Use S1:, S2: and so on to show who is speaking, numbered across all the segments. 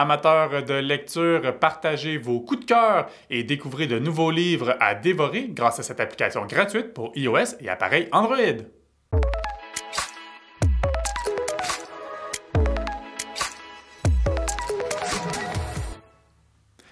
S1: Amateurs de lecture, partagez vos coups de cœur et découvrez de nouveaux livres à dévorer grâce à cette application gratuite pour iOS et appareils Android.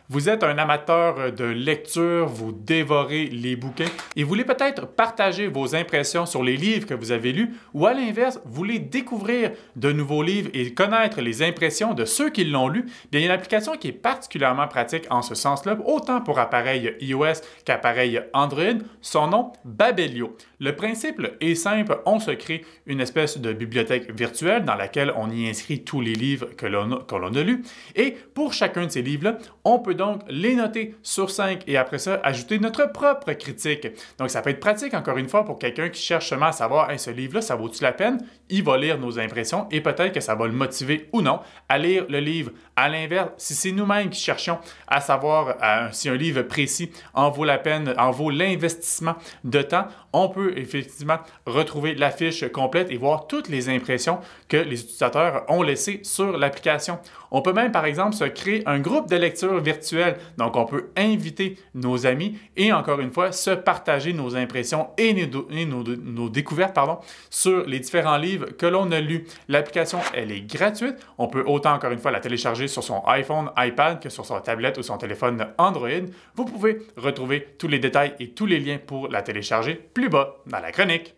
S1: Vous êtes un amateur de lecture, vous dévorez les bouquins et vous voulez peut-être partager vos impressions sur les livres que vous avez lus ou à l'inverse, vous voulez découvrir de nouveaux livres et connaître les impressions de ceux qui l'ont lu. Il y a une application qui est particulièrement pratique en ce sens-là, autant pour appareil iOS qu'appareil Android. Son nom, Babelio. Le principe est simple, on se crée une espèce de bibliothèque virtuelle dans laquelle on y inscrit tous les livres que l'on a, a lus et pour chacun de ces livres-là, on peut donc les noter sur 5 et après ça, ajouter notre propre critique. Donc, ça peut être pratique, encore une fois, pour quelqu'un qui cherche seulement à savoir, ce livre-là, ça vaut-tu la peine? Il va lire nos impressions et peut-être que ça va le motiver ou non à lire le livre. À l'inverse, si c'est nous-mêmes qui cherchons à savoir euh, si un livre précis en vaut la peine, en vaut l'investissement de temps, on peut effectivement retrouver la fiche complète et voir toutes les impressions que les utilisateurs ont laissées sur l'application. On peut même, par exemple, se créer un groupe de lecture Donc, on peut inviter nos amis et, encore une fois, se partager nos impressions et nos, découvertes sur les différents livres que l'on a lus. L'application, elle est gratuite. On peut autant, encore une fois, la télécharger sur son iPhone, iPad que sur son tablette ou son téléphone Android. Vous pouvez retrouver tous les détails et tous les liens pour la télécharger plus bas dans la chronique.